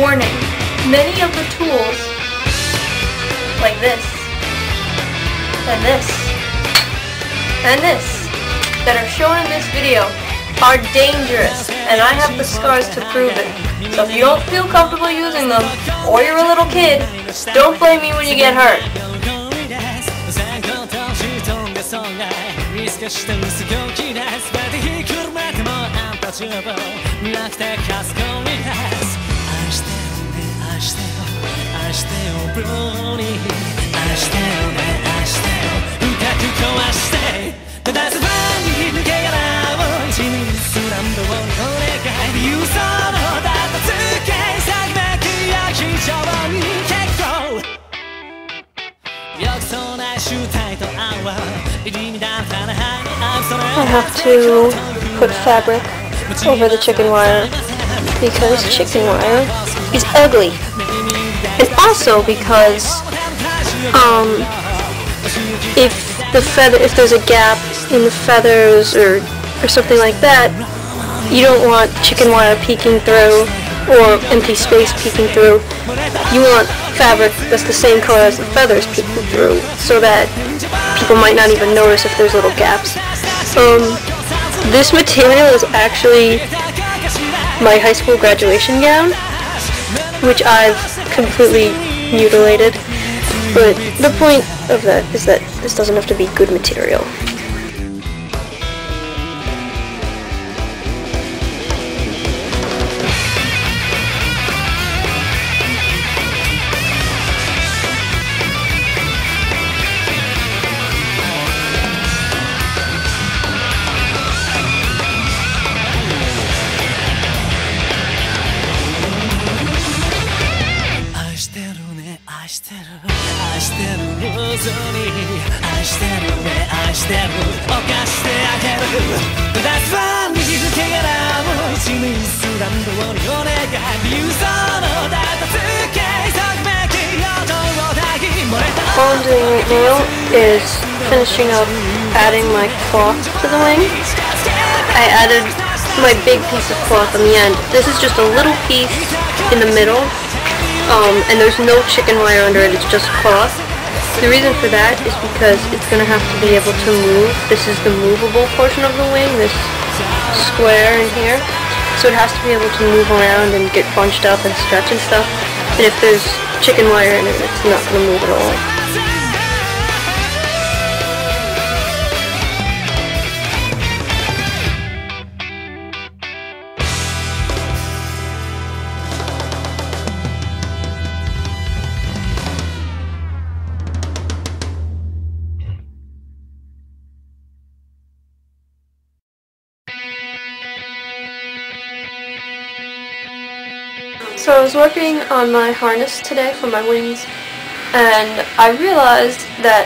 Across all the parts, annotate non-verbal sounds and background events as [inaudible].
Warning, many of the tools, like this, and this, and this, that are shown in this video are dangerous, and I have the scars to prove it. So if you don't feel comfortable using them, or you're a little kid, don't blame me when you get hurt. ね愛してよ愛してよブルーに愛してよね愛してよ深く壊してただすばに抜け殻を一にスランドをお願い理由そのだとつけさめく焼き上に結構浴槽内集体と泡入り乱れたなはい I have to put fabric over the chicken wire because chicken wire is ugly. and also because um, if the feather, if there's a gap in the feathers or or something like that, you don't want chicken wire peeking through or empty space peeking through. You want fabric that's the same color as the feathers peeking through, so that people might not even notice if there's little gaps. Um, this material is actually my high school graduation gown, which I've completely mutilated. But the point of that is that this doesn't have to be good material. "無造に愛してるね愛してる犯してあげるダスファンに抜け殻を一にスランドにお願い理由そのだとつけさめき音を抱き漏れた All I'm doing right now is finishing up adding my cloth to the wing. I added my big piece of cloth on the end. This is just a little piece in the middle, um, and there's no chicken wire under it, it's just cloth. The reason for that is because it's going to have to be able to move. This is the movable portion of the wing, this square in here. So it has to be able to move around and get bunched up and stretch and stuff. And if there's chicken wire in it, it's not going to move at all. So I was working on my harness today for my wings, and I realized that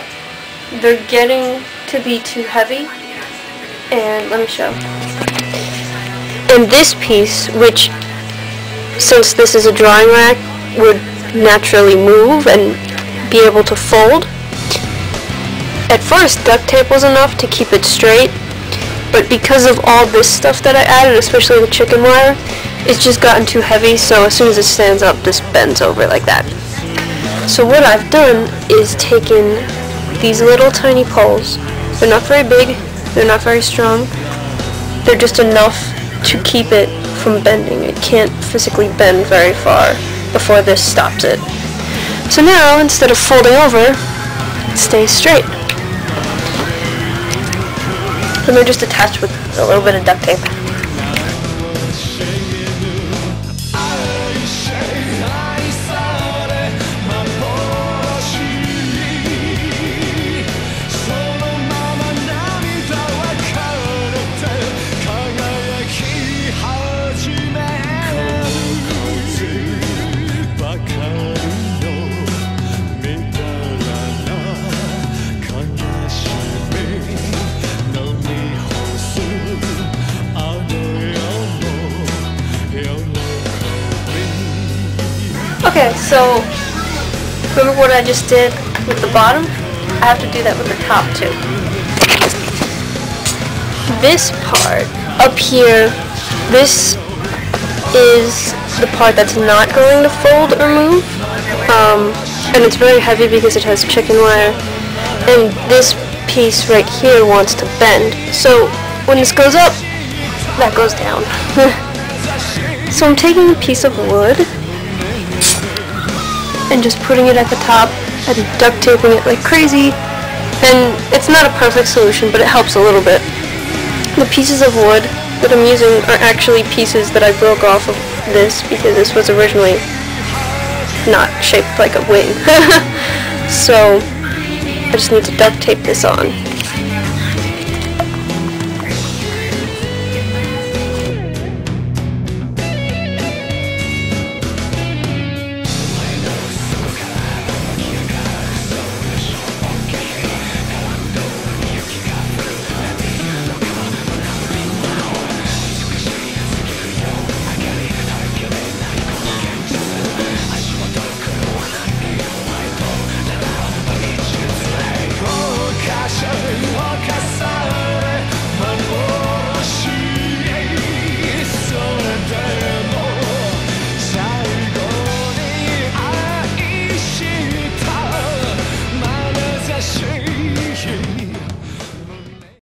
they're getting to be too heavy. And let me show. And this piece, which, since this is a drawing rack, would naturally move and be able to fold. At first, duct tape was enough to keep it straight, but because of all this stuff that I added, especially the chicken wire, it's just gotten too heavy, so as soon as it stands up, this bends over like that. So what I've done is taken these little tiny poles. They're not very big, they're not very strong. They're just enough to keep it from bending. It can't physically bend very far before this stops it. So now, instead of folding over, it stays straight. And they're just attached with a little bit of duct tape. Okay, so remember what I just did with the bottom? I have to do that with the top too. This part up here, this is the part that's not going to fold or move. Um, and it's very heavy because it has chicken wire. And this piece right here wants to bend. So when this goes up, that goes down. [laughs] so I'm taking a piece of wood and just putting it at the top and duct taping it like crazy. And it's not a perfect solution, but it helps a little bit. The pieces of wood that I'm using are actually pieces that I broke off of this because this was originally not shaped like a wing. [laughs] so I just need to duct tape this on.